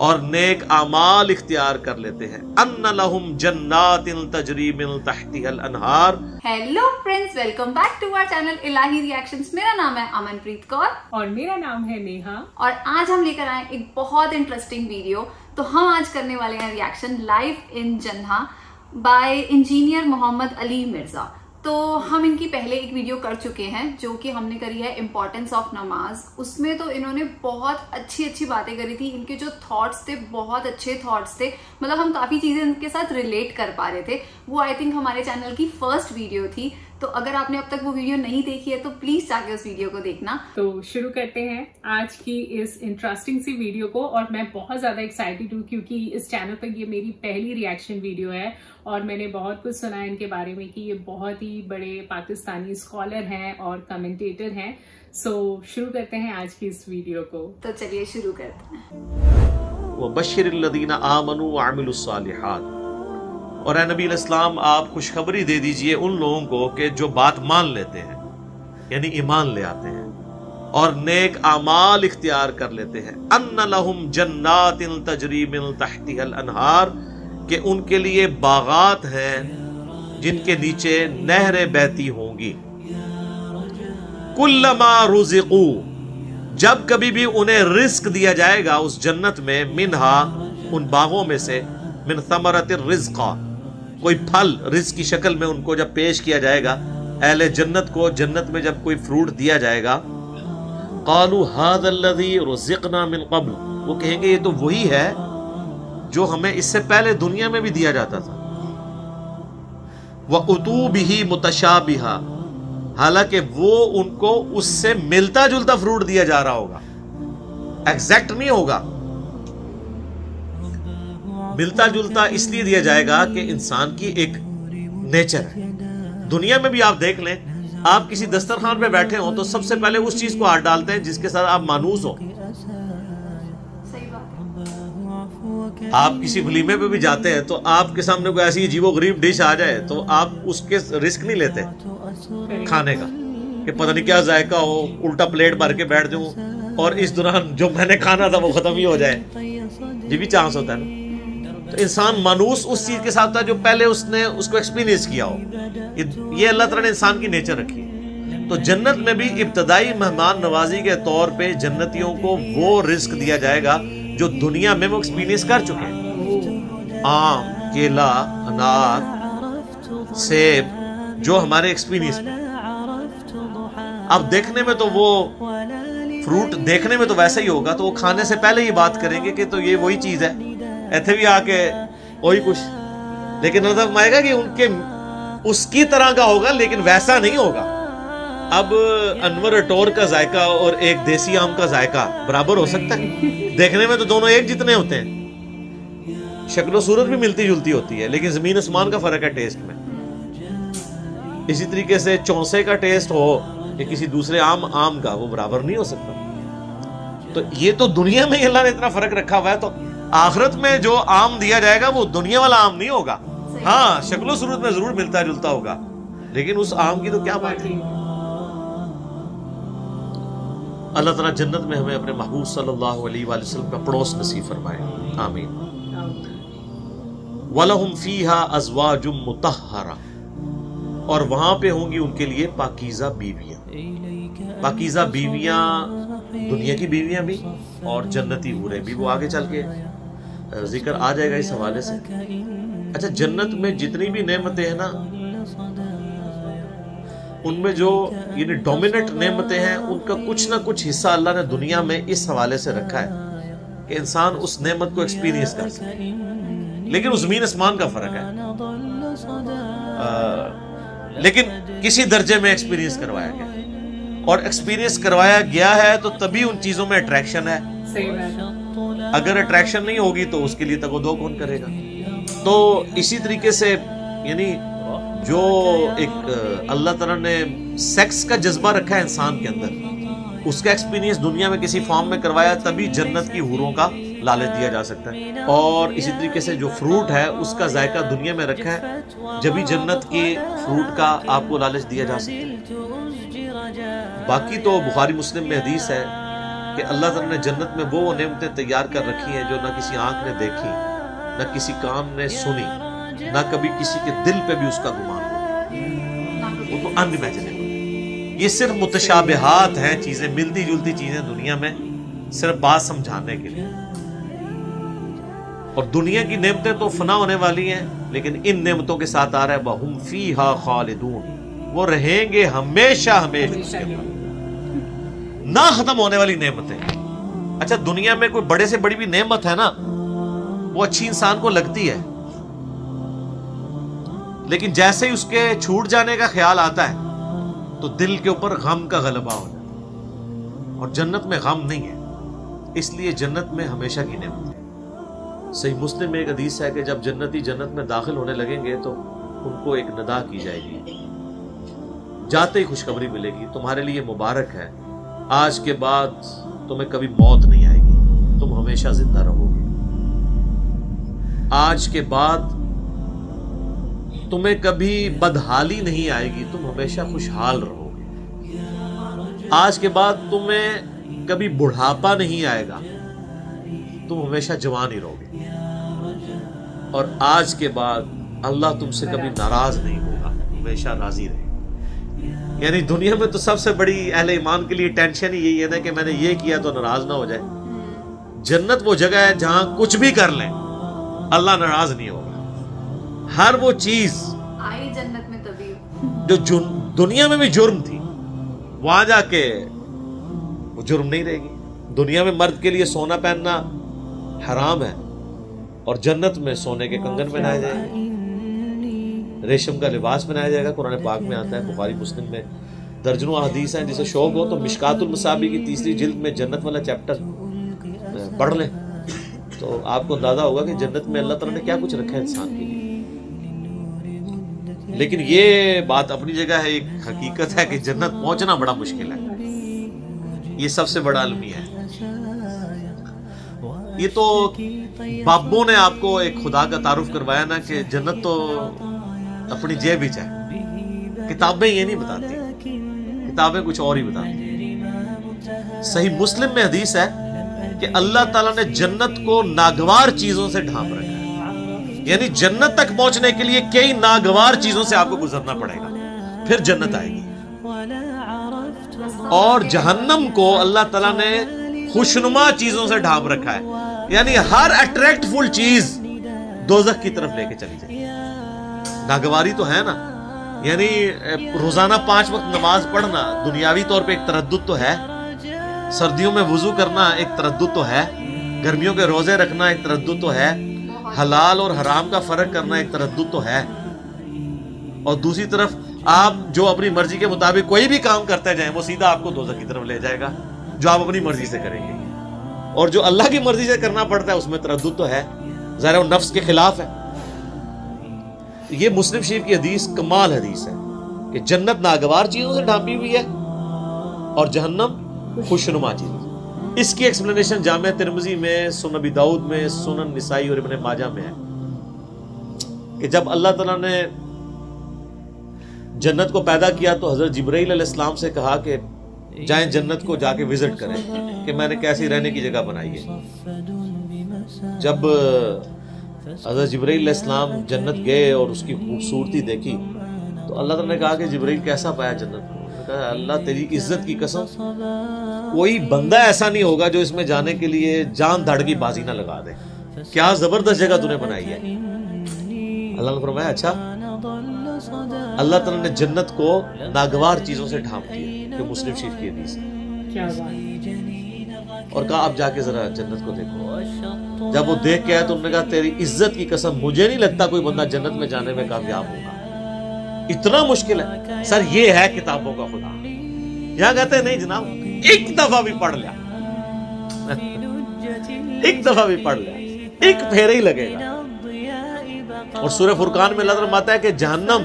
और नेक अमाल इख्तियार कर लेते हैं। अन्न लहुम जन्नातिन तजरी मिन तहतिहल अनहार। Hello friends welcome back to our channel Ilahi reactions मेरा नाम है अमनप्रीत कौर। और मेरा नाम है नेहा। और आज हम लेकर आए एक बहुत इंटरेस्टिंग वीडियो तो हम आज करने वाले हैं रिएक्शन लाइव इन जन्हा बाय इंजीनियर मोहम्मद अली मिर्ज़ा तो हम इनकी पहले एक वीडियो कर चुके हैं, जो कि हमने करी है इम्पॉर्टेंस ऑफ़ नमाज़ उसमें तो इन्होंने बहुत अच्छी अच्छी बातें करी थी। इनके जो थॉट्स थे, बहुत अच्छे थॉट्स थे। मतलब हम काफ़ी चीज़ें इनके साथ रिलेट कर पा रहे थे। वो आई थिंक हमारे चैनल की फ़र्स्ट वीडियो थी। तो अगर आपने अब तक वो वीडियो नहीं देखी है तो प्लीज़ जाके उस वीडियो को देखना। तो शुरू करते हैं आज की इस इंटरेस्टिंग सी वीडियो को और मैं बहुत ज़्यादा एक्साइटेड हूँ क्योंकि इस चैनल पर ये मेरी पहली रिएक्शन वीडियो है और मैंने बहुत कुछ सुना है इनके बारे में कि ये बहुत ही बड़े पाकिस्तानी स्कॉलर हैं और कमेंटेटर हैं। सो so, शुरू करते हैं आज की इस वीडियो को। तो चलिए शुरू करते हैं। आमनु और नबी इस्लाम आप खुशखबरी दे दीजिए उन लोगों को कि जो बात मान लेते हैं, यानी ईमान ले आते हैं और नेक आमाल इख्तियार कर लेते हैं। अन्न लहुम जन्नातिन तजरी मिन तहतिहल अनहार, कि उनके लिए बागात हैं जिनके नीचे नहरें बहती होंगी। कुल्लमा रुजिकू, जब कभी भी उन्हें रिस्क दिया जाएगा उस जन्नत में, मिनहा, उन बागों में से, मिन समरत रिज्का। कोई फल रिस्क की शक्ल में उनको जब पेश किया जाएगा, अहले जन्नत को जन्नत में जब कोई फ्रूट दिया जाएगा, कालू हादी रुजिकना मिन कबल। वो कहेंगे, ये तो वही है जो हमें इससे पहले दुनिया में भी दिया जाता था। वह उतूब ही मुतशाबिहा। हालाँकि वो उनको उससे मिलता जुलता फ्रूट दिया जा रहा होगा। एग्जैक्ट नहीं होगा। मिलता जुलता इसलिए दिया जाएगा कि इंसान की एक नेचर है। दुनिया में भी आप देख लें, आप किसी दस्तरखान पे बैठे हो तो सबसे पहले उस चीज़ को हाथ डालते हैं जिसके साथ आप मानूस हो। आप किसी वलीमे पे भी जाते हैं तो आपके सामने कोई ऐसी अजीबो गरीब डिश आ जाए तो आप उसके रिस्क नहीं लेते खाने का कि पता नहीं क्या जायका हो, उल्टा प्लेट भर के बैठ जाऊँ और इस दौरान जो मैंने खाना था वो खत्म ही हो जाए। ये भी चांस होता है ना। तो इंसान मानूस उस चीज़ के साथ था जो पहले उसने उसको एक्सपीरियंस किया हो। ये, अल्लाह ताला ने इंसान की नेचर रखी। तो जन्नत में भी इब्तदाई मेहमान नवाजी के तौर पे जन्नतियों को वो रिस्क दिया जाएगा जो दुनिया में वो एक्सपीरियंस कर चुके हैं। आम केला अनार सेब जो हमारे एक्सपीरियंस में। अब देखने में तो वो फ्रूट देखने में तो वैसा ही होगा तो वो खाने से पहले ही बात करेंगे कि तो ये वही चीज़ है। ਇੱਥੇ भी आके वही कुछ। लेकिन नज़र आएगा कि उनके, उसकी तरह का होगा, लेकिन वैसा नहीं होगा। अब अनवर अटोर का जायका और एक देसी आम का जायका, बराबर हो सकता है? देखने में तो दोनों एक जितने होते हैं। शक्ल सूरत भी मिलती जुलती होती है, लेकिन ज़मीन आसमान का फ़र्क है टेस्ट में। इसी तरीके से चौंसे का टेस्ट हो या किसी दूसरे आम आम का, वो बराबर नहीं हो सकता। तो ये तो दुनिया में अल्लाह ने इतना फ़र्क रखा हुआ है तो आखिरत में जो आम दिया जाएगा वो दुनिया वाला आम नहीं होगा। हाँ शक्लो सूरत में ज़रूर मिलता जुलता होगा। लेकिन उस आम की तो क्या बात है? अल्लाह ताला जन्नत में हमें अपने महबूब सल्लल्लाहु अलैहि वसल्लम का पड़ोस नसीब फरमाए। आमीन। वलहुम फीहा अजवाजुम मुतहहरा। और वहाँ पे होंगी उनके लिए पाकीजा बीवियाँ। पाकीजा बीवियाँ दुनिया की बीवियाँ भी और जन्नती हूरें भी वो आगे चल के ज़िक्र आ जाएगा इस हवाले से। अच्छा जन्नत में जितनी भी नेमतें हैं ना उनमें जो यानी डोमिनेट नेमतें हैं उनका कुछ ना कुछ हिस्सा अल्लाह ने दुनिया में इस हवाले से रखा है कि इंसान उस नेमत को एक्सपीरियंस कर सके। लेकिन उस ज़मीन आसमान का फ़र्क है। आ, लेकिन किसी दर्जे में एक्सपीरियंस करवाया गया। और एक्सपीरियंस करवाया गया है तो तभी उन चीज़ों में अट्रैक्शन है। अगर अट्रैक्शन नहीं होगी तो उसके लिए तको दो कौन करेगा? तो इसी तरीके से यानी जो एक अल्लाह ताला ने सेक्स का जज्बा रखा है इंसान के अंदर उसका एक्सपीरियंस दुनिया में किसी फॉर्म में करवाया तभी जन्नत की हूरों का लालच दिया जा सकता है। और इसी तरीके से जो फ्रूट है उसका जायका दुनिया में रखा है जब भी जन्नत के फ्रूट का आपको लालच दिया जा सकता है। बाकी तो बुखारी मुस्लिम में हदीस है कि अल्लाह ताला ने जन्नत में वो नेमतें तैयार कर रखी हैं जो ना किसी आँख ने देखी, ना किसी कान ने सुनी, ना कभी किसी के दिल पे भी उसका गुमान हो। वो तो अनइमेजिनेबल ये सिर्फ़ मुतशाबहात हैं चीज़ें मिलती जुलती चीज़ें दुनिया में, सिर्फ़ बात समझाने के लिए। और दुनिया की नेमतें तो फना होने वाली हैं, लेकिन इन नेमतों के साथ आ रहा है, वहुम फ़ी हा खालिदून। वो रहेंगे हमेशा हमेशा ना खत्म होने वाली नेमतें। अच्छा दुनिया में कोई बड़े से बड़ी भी नेमत है ना, वो अच्छी इंसान को लगती है। लेकिन जैसे ही उसके छूट जाने का ख्याल आता है तो दिल के ऊपर गम का गलबा हो जाता और जन्नत में गम नहीं है, इसलिए जन्नत में हमेशा की नेमत है। सही मुस्लिम में एक हदीस है कि जब जन्नती जन्नत में दाखिल होने लगेंगे तो उनको एक नदा की जाएगी। जाते ही खुशखबरी मिलेगी, तुम्हारे लिए मुबारक है आज के बाद तुम्हें कभी मौत नहीं आएगी। तुम हमेशा ज़िंदा रहोगे। आज के बाद तुम्हें कभी बदहाली नहीं आएगी। तुम हमेशा खुशहाल रहोगे। आज के बाद तुम्हें कभी बुढ़ापा नहीं आएगा। तुम हमेशा जवान ही रहोगे। और आज के बाद अल्लाह तुमसे कभी नाराज़ नहीं होगा। हमेशा राज़ी रहे। यानी दुनिया में तो सबसे बड़ी अहले ईमान के लिए टेंशन ही यही है ना कि मैंने ये किया तो नाराज़ ना हो जाए। जन्नत वो जगह है जहाँ कुछ भी कर लें अल्लाह नाराज़ नहीं होगा। हर वो चीज़ आई जन्नत में तभी। जो दुनिया में भी जुर्म थी वहाँ जाके वो जुर्म नहीं रहेगी। दुनिया में मर्द के लिए सोना पहनना हराम है और जन्नत में सोने के कंगन पहनाए जाएँगे। रेशम का लिबास बनाया जाएगा, कुरान पाक में आता है, बुखारी, मुस्लिम में। दर्जनों हदीस हैं, जिसे शौक हो तो मिशकातुल मसाबी की तीसरी जिल्द में जन्नत वाला चैप्टर पढ़ लें। तो आपको अंदाज़ा होगा कि जन्नत में अल्लाह ताला ने क्या कुछ रखा है इंसान के लिए। लेकिन ये बात अपनी जगह है, एक हकीकत है कि जन्नत पहुँचना बड़ा मुश्किल है। ये सबसे बड़ा अलमिया है। ये तो बाबों ने आपको एक खुदा का तारुफ करवाया ना कि जन्नत तो अपनी जेब ही चाहे। किताबें ये नहीं बताती। किताबें कुछ और ही बताती। सही मुस्लिम में हदीस है कि अल्लाह ताला ने जन्नत को नागवार चीज़ों से ढांप रखा है। यानी जन्नत तक पहुँचने के लिए कई नागवार चीज़ों से आपको गुजरना पड़ेगा। फिर जन्नत आएगी। और जहन्नम को अल्लाह ताला ने खुशनुमा चीज़ों से ढांप रखा है। यानी हर अट्रैक्टफुल चीज़ दोजख की तरफ़ लेके चली जाए नागवारी तो है ना। यानी रोज़ाना पाँच वक्त नमाज़ पढ़ना दुनियावी तौर पे एक तरद तो है। सर्दियों में वज़ू करना एक तरद तो है। गर्मियों के रोज़े रखना एक तरद तो है। हलाल और हराम का फ़र्क करना एक तरद तो है। और दूसरी तरफ़, आप जो अपनी मर्ज़ी के मुताबिक कोई भी काम करते जाए, वो सीधा आपको दोजा की तरफ़ ले जाएगा, जो आप अपनी मर्ज़ी से करेंगे। और जो अल्लाह की मर्ज़ी से करना पड़ता है, उसमें तरद तो है। ज़रा नफ्स के खिलाफ है। ये मुस्लिम शरीफ की हदीस कमाल हदीस है कि जन्नत नागवार चीज़ों से ढांपी हुई है और जहन्नम खुशनुमा चीज़। इसकी एक्सप्लेनेशन जाम तिरमजी में सुनबी दाऊद में, सुनन निसाई और इबन माजा में है कि जब अल्लाह ताला ने जन्नत को पैदा किया तो हज़रत जबरील इस्लाम से कहा कि जाएँ जन्नत को जाके विज़िट करें कि मैंने कैसी रहने की जगह बनाई है। जब हज़रत जबरील इस्लाम जन्नत गए और उसकी खूबसूरती देखी। तो अल्लाह ताला ने कहा कि जबरील कैसा पाया जन्नत को? अल्लाह तेरी इज़्ज़त की कसम कोई बंदा ऐसा नहीं होगा जो इसमें जाने के लिए जान धड़ की बाजी ना लगा दे। क्या ज़बरदस्त जगह तूने बनाई है? अल्लाह ने फरमाया अच्छा अल्लाह ताला ने जन्नत को नागवार चीज़ों से ढांप दिया मुस्लिम शरीफ की हदीस क्या बात और कहा अब जाके जरा जन्नत को देखो। जब वो देख के आया तो उन्होंने कहा, तेरी इज़्ज़त की कसम, मुझे नहीं लगता कोई बंदा जन्नत में जाने में कामयाब होगा। इतना मुश्किल है। सर, ये है किताबों का खुदा। यहाँ कहते हैं, नहीं जनाब, एक दफ़ा भी पढ़ लिया। एक दफ़ा भी पढ़ लिया। एक फेरे ही लगेगा। और सूर्य फुरकान में अल्लाह माता है कि जहन्नम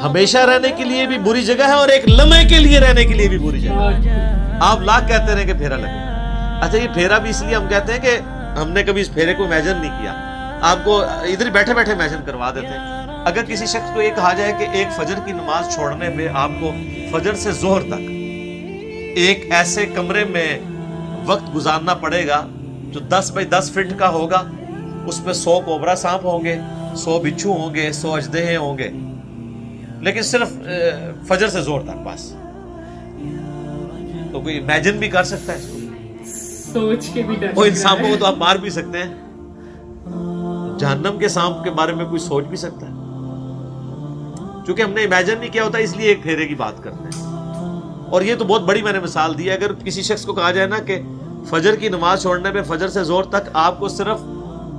हमेशा रहने के लिए भी बुरी जगह है और एक लम्हे के लिए रहने के लिए भी बुरी जगह आप लाख कहते रहे कि फेरा लगे अच्छा ये फेरा भी इसलिए हम कहते हैं कि हमने कभी इस फेरे को इमेजिन नहीं किया। आपको इधर बैठे बैठे इमेजिन करवा देते हैं। अगर किसी शख्स को ये कहा जाए कि एक फजर की नमाज़ छोड़ने पे आपको फजर से जोहर तक एक ऐसे कमरे में वक्त गुजारना पड़ेगा, जो 10 बाई 10 फीट का होगा उसमें 100 कोबरा सांप होंगे 100 बिच्छू होंगे 100 अजदेहे होंगे। लेकिन सिर्फ़ फजर से ज़ोर तक बस। तो कोई इमेजिन भी कर सकता है सोच के भी डर वो इन सांपों को तो आप मार भी सकते हैं। जहन्नम के सांप के बारे में कोई सोच भी सकता है। क्योंकि हमने इमेजिन नहीं किया होता इसलिए एक फेरे की बात करते हैं। और ये तो बहुत बड़ी मैंने मिसाल दी है। अगर किसी शख्स को कहा जाए ना कि फजर की नमाज़ छोड़ने पे फजर से ज़ोर तक आपको सिर्फ़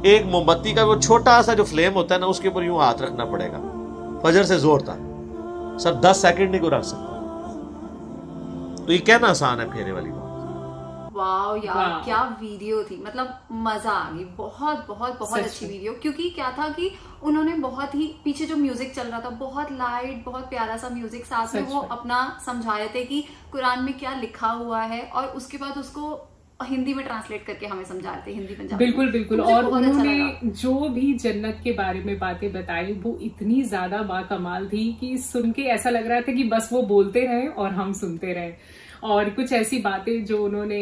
एक मोमबत्ती का वो छोटा सा जो फ्लेम होता है ना उसके ऊपर यूँ हाथ रखना पड़ेगा। फजर से ज़ोर तक। सर दस सेकंड नहीं को रख सकता। तो ये कहना आसान है फेरे वाली बात। वाह यार वाह। क्या वीडियो थी। मतलब मज़ा आ गई। बहुत बहुत बहुत अच्छी वीडियो क्योंकि क्या था कि उन्होंने बहुत ही पीछे जो म्यूज़िक चल रहा था बहुत लाइट बहुत प्यारा सा म्यूज़िक साथ में वो अपना समझा रहे थे कि कुरान में क्या लिखा हुआ है और उसके बाद उसको हिंदी में ट्रांसलेट करके हमें समझा रहे थे हिंदी पंजाबी। बिल्कुल बिल्कुल। और अच्छा उन्होंने जो भी जन्नत के बारे में बातें बताई वो इतनी ज़्यादा बाकमाल थी कि सुन के ऐसा लग रहा था कि बस वो बोलते रहे और हम सुनते रहे। और कुछ ऐसी बातें जो उन्होंने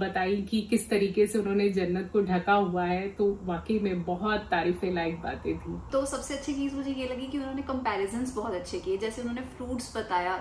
बताई कि किस तरीके से उन्होंने जन्नत को ढका हुआ है तो वाकई में बहुत तारीफे लायक बातें थी। तो सबसे अच्छी चीज़ मुझे ये लगी कि उन्होंने कंपेरिजन बहुत अच्छे किए जैसे उन्होंने फ्रूट्स बताया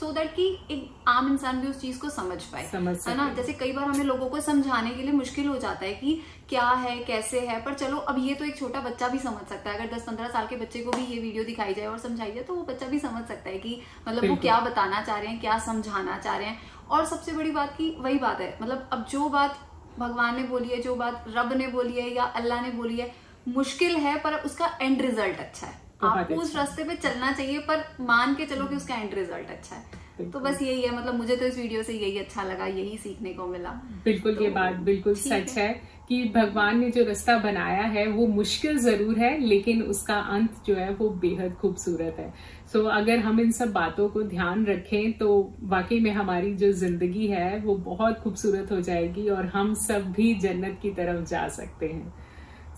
सो दैट कि एक आम इंसान भी उस चीज़ को समझ पाए। समझ है ना? जैसे कई बार हमें लोगों को समझाने के लिए मुश्किल हो जाता है कि क्या है कैसे है पर चलो अब ये तो एक छोटा बच्चा भी समझ सकता है। अगर 10-15 साल के बच्चे को भी ये वीडियो दिखाई जाए और समझाई जाए तो वो बच्चा भी समझ सकता है कि मतलब वो क्या बताना चाह रहे हैं क्या समझाना चाह रहे हैं। और सबसे बड़ी बात की वही बात है मतलब अब जो बात भगवान ने बोली है जो बात रब ने बोली है या अल्लाह ने बोली है मुश्किल है पर उसका एंड रिज़ल्ट अच्छा है। आपको उस अच्छा। रास्ते पे चलना चाहिए पर मान के चलो कि उसका एंड रिज़ल्ट अच्छा है। तो बस यही है मतलब मुझे तो इस वीडियो से यही अच्छा लगा यही सीखने को मिला। बिल्कुल तो, ये बात बिल्कुल सच है। कि भगवान ने जो रास्ता बनाया है वो मुश्किल ज़रूर है लेकिन उसका अंत जो है वो बेहद खूबसूरत है। सो so, अगर हम इन सब बातों को ध्यान रखें तो वाकई में हमारी जो ज़िंदगी है वो बहुत खूबसूरत हो जाएगी और हम सब भी जन्नत की तरफ़ जा सकते हैं।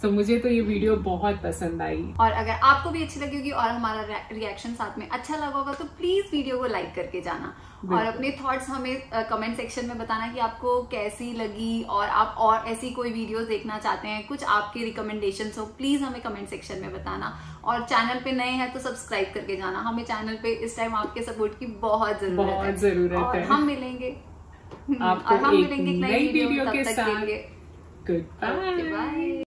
सो मुझे तो ये वीडियो बहुत पसंद आई। और अगर आपको भी अच्छी लगी होगी और हमारा रिएक्शन साथ में अच्छा लगा होगा तो प्लीज़ वीडियो को लाइक करके जाना। और अपने थॉट्स हमें कमेंट सेक्शन में बताना कि आपको कैसी लगी और आप और ऐसी कोई वीडियोस देखना चाहते हैं कुछ आपके रिकमेंडेशन हो प्लीज़ हमें कमेंट सेक्शन में बताना। और चैनल पे नए हैं तो सब्सक्राइब करके जाना। हमें चैनल पे इस टाइम आपके सपोर्ट की बहुत ज़रूरत बहुत है ज़रूरत और है। हम मिलेंगे। आपको और हम मिलेंगे नई वीडियो के साथ। Good bye